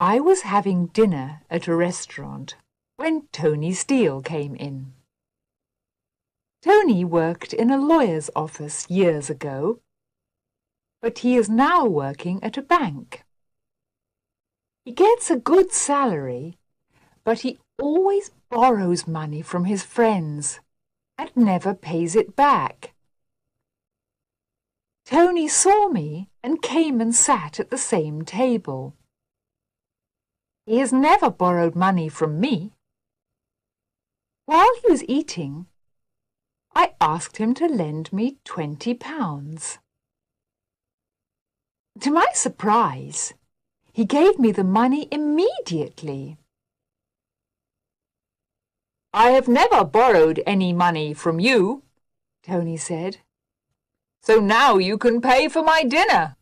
I was having dinner at a restaurant when Tony Steele came in. Tony worked in a lawyer's office years ago, but he is now working at a bank. He gets a good salary, but he always borrows money from his friends and never pays it back. Tony saw me and came and sat at the same table. He has never borrowed money from me. While he was eating, I asked him to lend me twenty pounds. To my surprise, he gave me the money immediately. I have never borrowed any money from you, Tony said. So now you can pay for my dinner.